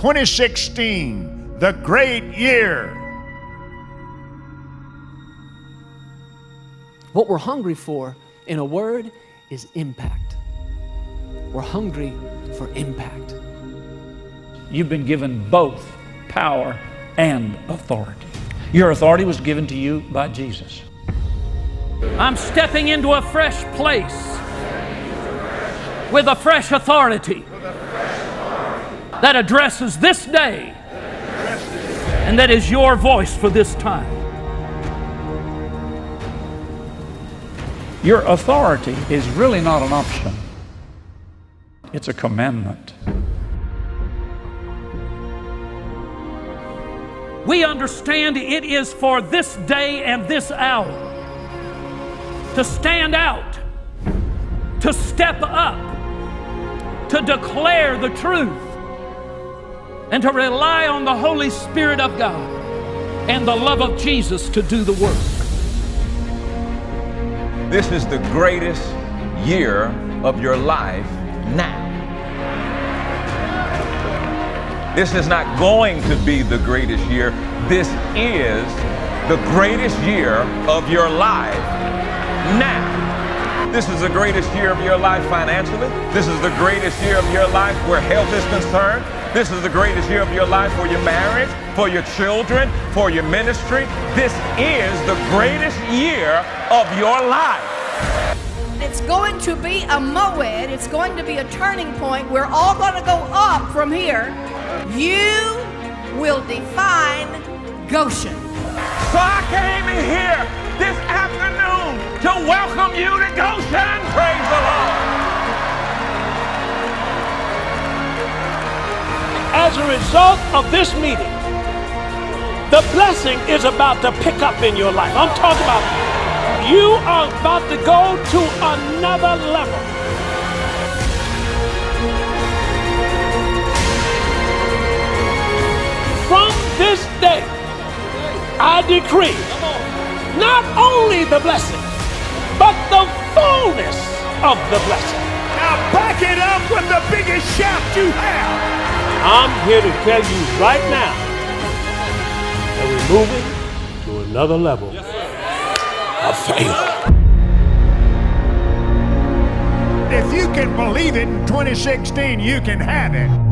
2016, the great year. What we're hungry for, in a word, is impact. We're hungry for impact. You've been given both power and authority. Your authority was given to you by Jesus. I'm stepping into a fresh place with a fresh authority that addresses this day and that is your voice for this time. Your authority is really not an option, it's a commandment. We understand it is for this day and this hour to stand out, to step up, to declare the truth, and to rely on the Holy Spirit of God and the love of Jesus to do the work. This is the greatest year of your life now. This is not going to be the greatest year. This is the greatest year of your life now. This is the greatest year of your life financially. This is the greatest year of your life where health is concerned. This is the greatest year of your life for your marriage, for your children, for your ministry. This is the greatest year of your life. It's going to be a moed. It's going to be a turning point. We're all going to go up from here. You will define Goshen. So I came in here this afternoon to welcome you to Goshen. Praise the Lord. As a result of this meeting, the blessing is about to pick up in your life. I'm talking about you are about to go to another level. From this day, I decree not only the blessing, but the fullness of the blessing. Now back it up with the biggest shout you have. I'm here to tell you right now that we're moving to another level of faith. If you can believe it in 2016, you can have it.